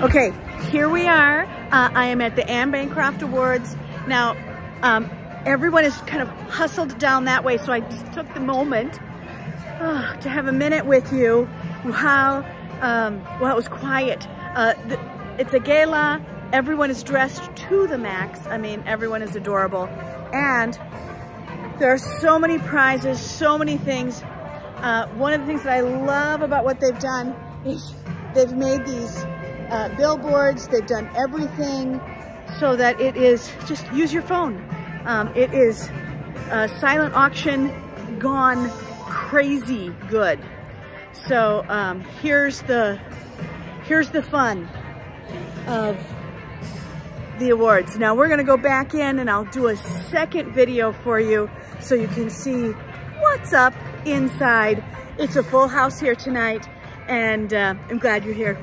Okay, here we are. Uh, I am at the Anne Bancroft Awards. Now, um, everyone is kind of hustled down that way, so I just took the moment uh, to have a minute with you while, um, while it was quiet. Uh, the, it's a gala. Everyone is dressed to the max. I mean, everyone is adorable. And there are so many prizes, so many things. Uh, one of the things that I love about what they've done is they've made these uh, billboards. They've done everything so that it is, just use your phone. Um, it is a silent auction gone crazy good. So um, here's the, here's the fun of the awards. Now we're gonna go back in and I'll do a second video for you so you can see what's up inside. It's a full house here tonight and uh, I'm glad you're here.